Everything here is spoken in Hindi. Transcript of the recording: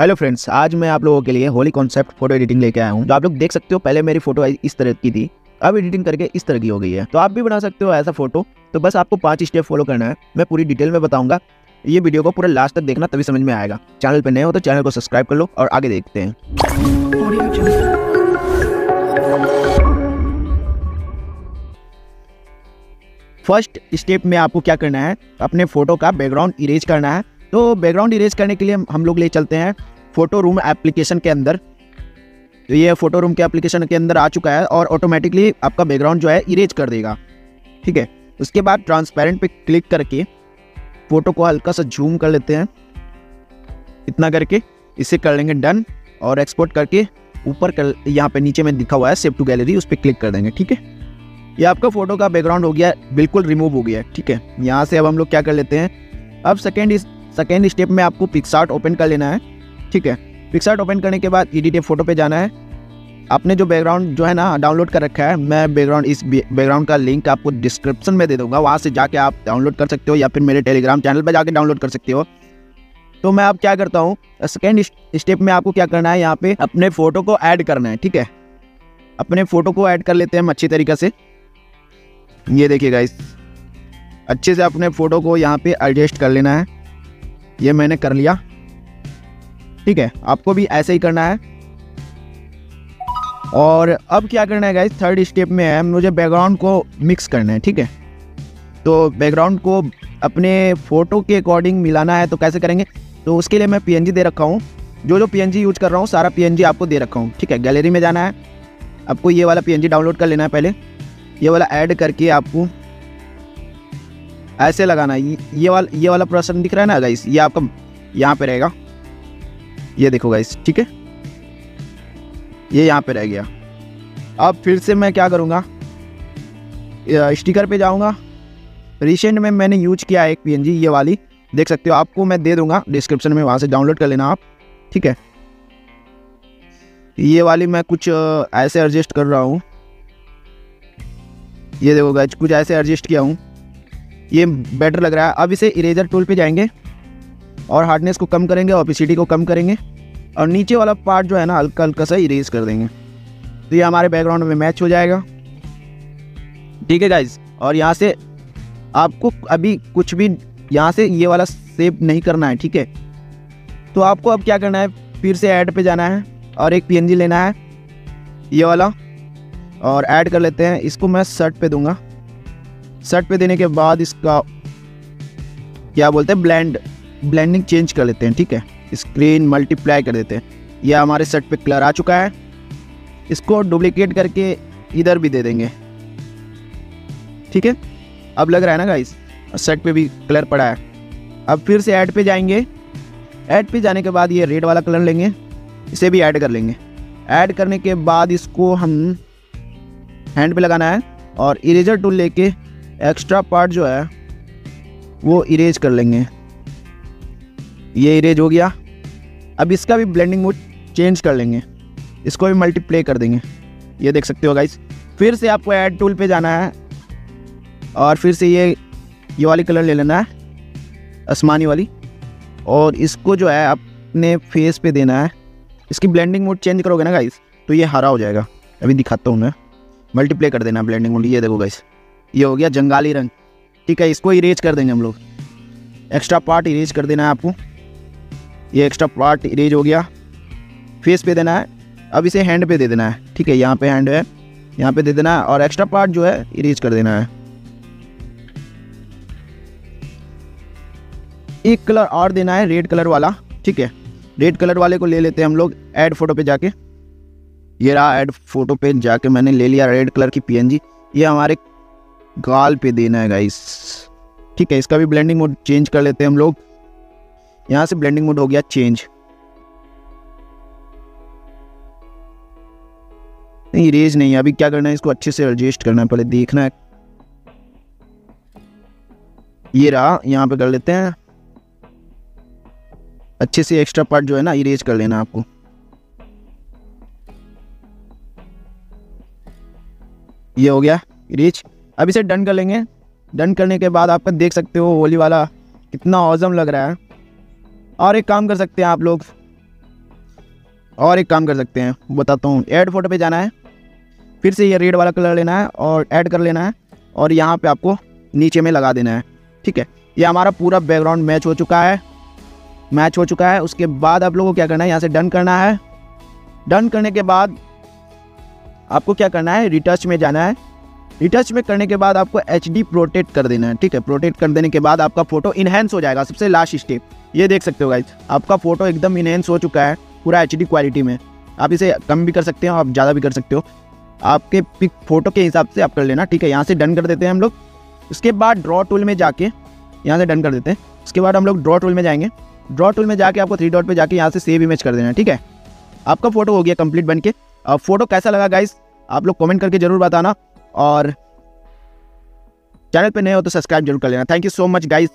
हेलो फ्रेंड्स आज मैं आप लोगों के लिए होली कॉन्सेप्ट फ़ोटो एडिटिंग लेके आया हूँ। तो आप लोग देख सकते हो, पहले मेरी फ़ोटो इस तरह की थी। अब एडिटिंग करके इस तरह की हो गई है। तो आप भी बना सकते हो ऐसा फ़ोटो तो बस आपको पाँच स्टेप फॉलो करना है। मैं पूरी डिटेल में बताऊँगा। ये वीडियो को पूरा लास्ट तक देखना, तभी समझ में आएगा। चैनल पर नए हो तो चैनल को सब्सक्राइब कर लो और आगे देखते हैं। फ़र्स्ट स्टेप में आपको क्या करना है? अपने फ़ोटो का बैकग्राउंड इरेज करना है। तो बैकग्राउंड इरेज करने के लिए हम लोग ले चलते हैं। फ़ोटो रूम एप्लीकेशन के अंदर। तो ये फ़ोटो रूम के एप्लीकेशन के अंदर आ चुका है और ऑटोमेटिकली आपका बैकग्राउंड जो है इरेज कर देगा। ठीक है? उसके बाद ट्रांसपेरेंट पे क्लिक करके फ़ोटो को हल्का सा जूम कर लेते हैं। इतना करके, इसे कर लेंगे डन और एक्सपोर्ट करके ऊपर कर, यहाँ पे नीचे में दिखा हुआ है सेव टू गैलरी उस पर क्लिक कर देंगे। ठीक है? ये आपका फ़ोटो का बैकग्राउंड हो गया, बिल्कुल रिमूव हो गया ठीक है? यहाँ से अब हम लोग क्या कर लेते हैं? अब सेकेंड सेकेंड स्टेप में आपको पिक्सार्ट ओपन कर लेना है। ठीक है। पिक्सार्ट ओपन करने के बाद एडिट फ़ोटो पे जाना है। आपने जो बैकग्राउंड जो है ना डाउनलोड कर रखा है, मैं बैकग्राउंड इस बैकग्राउंड का लिंक आपको डिस्क्रिप्शन में दे दूँगा। वहाँ से जाके आप डाउनलोड कर सकते हो या फिर मेरे टेलीग्राम चैनल पर जाके डाउनलोड कर सकते हो। तो मैं अब क्या करता हूँ सेकेंड स्टेप में आपको क्या करना है, यहाँ पे अपने फ़ोटो को ऐड करना है, ठीक है? अपने फ़ोटो को ऐड कर लेते हैं हम अच्छी तरीके से। ये देखिएगा इस अच्छे से अपने फ़ोटो को यहाँ पे एडजस्ट कर लेना है। ये मैंने कर लिया। ठीक है, आपको भी ऐसे ही करना है। और अब क्या करना है गाइज़ थर्ड स्टेप में है, मुझे बैकग्राउंड को मिक्स करना है, ठीक है। तो बैकग्राउंड को अपने फ़ोटो के अकॉर्डिंग मिलाना है तो कैसे करेंगे? तो उसके लिए मैं पीएनजी दे रखा हूँ। जो जो पीएनजी यूज़ कर रहा हूँ, सारा पीएनजी आपको दे रखा हूँ, ठीक है। गैलरी में जाना है। आपको ये वाला पीएनजी डाउनलोड कर लेना है पहले। ये वाला ऐड करके आपको ऐसे लगाना है। ये वाला ये वाला प्रश्न दिख रहा है ना गाइस ये आपका, यहाँ पे रहेगा। ये देखो गाइस ठीक है? ये यहाँ पे रह गया। अब फिर से मैं क्या करूँगा? स्टिकर पे जाऊँगा। रिसेंट में मैंने यूज़ किया एक पीएनजी ये वाली। देख सकते हो, आपको मैं दे दूँगा। डिस्क्रिप्शन में वहाँ से डाउनलोड कर लेना आप, ठीक है? ये वाली मैं कुछ ऐसे एडजस्ट कर रहा हूँ। ये देखो गाइज़ कुछ ऐसे एडजस्ट किया हूँ। ये बेटर लग रहा है। अब इसे इरेजर टूल पे जाएँगे। और हार्डनेस को कम करेंगे ऑपिसिटी को कम करेंगे, और नीचे वाला पार्ट जो है ना, हल्का हल्का सा इरेज कर देंगे। तो ये हमारे बैकग्राउंड में मैच हो जाएगा। ठीक है गाइज़ और यहाँ से आपको अभी कुछ भी यहाँ से ये वाला सेव नहीं करना है, ठीक है? तो आपको अब क्या करना है? फिर से ऐड पे जाना है, और एक PNG लेना है, ये वाला। और ऐड कर लेते हैं, इसको मैं शर्ट पे दूँगा। शर्ट पे देने के बाद इसका, क्या बोलते हैं ब्लेंड ब्लेंडिंग चेंज कर लेते हैं, ठीक है? स्क्रीन मल्टीप्लाई कर देते हैं। यह हमारे सेट पे कलर आ चुका है। इसको डुप्लीकेट करके इधर भी दे देंगे। ठीक है? अब लग रहा है ना गाइस सेट पे भी कलर पड़ा है। अब फिर से ऐड पे जाएँगे। ऐड पे जाने के बाद ये रेड वाला कलर लेंगे। इसे भी ऐड कर लेंगे। ऐड करने के बाद इसको हम हैंड पे लगाना है और इरेजर टूल लेके एक्स्ट्रा पार्ट जो है, वो इरेज कर लेंगे। ये इरेज हो गया। अब इसका भी ब्लेंडिंग मोड चेंज कर लेंगे। इसको भी मल्टीप्ले कर देंगे। ये देख सकते हो गाइस फिर से आपको ऐड टूल पे जाना है। और फिर से ये ये वाली कलर ले लेना है। आसमानी वाली। और इसको जो है, अपने फेस पे देना है। इसकी ब्लेंडिंग मोड चेंज करोगे ना गाइस तो ये हरा हो जाएगा। अभी दिखाता हूँ मैं। मल्टीप्ले कर देना ब्लेंडिंग मोड ये देखो गाइस ये हो गया जंगाली रंग। ठीक है, इसको इरेज कर देंगे हम लोग। एक्स्ट्रा पार्ट इरेज कर देना है आपको। ये एक्स्ट्रा पार्ट इरेज हो गया। फेस पे देना है। अब इसे हैंड पे दे देना है। ठीक है, यहाँ पे हैंड है। यहाँ पे दे देना है और एक्स्ट्रा पार्ट जो है इरेज कर देना है। एक कलर और देना है रेड कलर वाला। ठीक है रेड कलर वाले को ले लेते हैं हम लोग ऐड फ़ोटो पे जाके। ये रहा ऐड फ़ोटो पे जाके मैंने ले लिया रेड कलर की पीएनजी ये हमारे गाल पे देना है गाइस ठीक है, इसका भी ब्लेंडिंग मोड चेंज कर लेते हैं हम लोग। यहाँ से ब्लेंडिंग मोड हो गया चेंज नहीं रेज नहीं, अभी क्या करना है, इसको अच्छे से एडजस्ट करना है, पहले देखना है। ये रहा, यहाँ पे कर लेते हैं। अच्छे से एक्स्ट्रा पार्ट जो है ना इरेज कर लेना आपको। ये हो गया इरेज अब इसे डन कर लेंगे। डन करने के बाद आप देख सकते हो, होली वाला कितना औजम लग रहा है। और एक काम कर सकते हैं आप लोग। और एक काम कर सकते हैं, बताता हूँ। ऐड फ़ोटो पे जाना है, फिर से ये रेड वाला कलर लेना है और ऐड कर लेना है और यहाँ पे आपको नीचे में लगा देना है, ठीक है? ये हमारा पूरा बैकग्राउंड मैच हो चुका है मैच हो चुका है। उसके बाद आप लोगों को क्या करना है, यहाँ से डन करना है। डन करने के बाद आपको क्या करना है रिटच में जाना है। रिटच में करने के बाद आपको एच डी प्रोटेक्ट कर देना है, ठीक है? प्रोटेक्ट कर देने के बाद आपका फ़ोटो इनहेंस हो जाएगा, सबसे लास्ट स्टेप ये देख सकते हो गाइज़ आपका फ़ोटो एकदम इनहेंस हो चुका है पूरा एचडी क्वालिटी में। आप इसे कम भी कर सकते हो आप ज़्यादा भी कर सकते हो। आपके पिक फ़ोटो के हिसाब से आप कर लेना, ठीक है? यहाँ से डन कर देते हैं हम लोग। उसके बाद ड्रॉ टूल में जाके, यहाँ से डन कर देते हैं। उसके बाद हम लोग ड्रॉ टूल में जाएँगे। ड्रॉ टूल में जाके आपको थ्री डॉट पे जाके यहाँ से सेव इमेज कर देना, ठीक है? आपका फ़ोटो हो गया कंप्लीट बन के। अब फ़ोटो कैसा लगा गाइस आप लोग कमेंट करके ज़रूर बताना। और चैनल पे नए हो तो सब्सक्राइब ज़रूर कर लेना। Thank you so much guys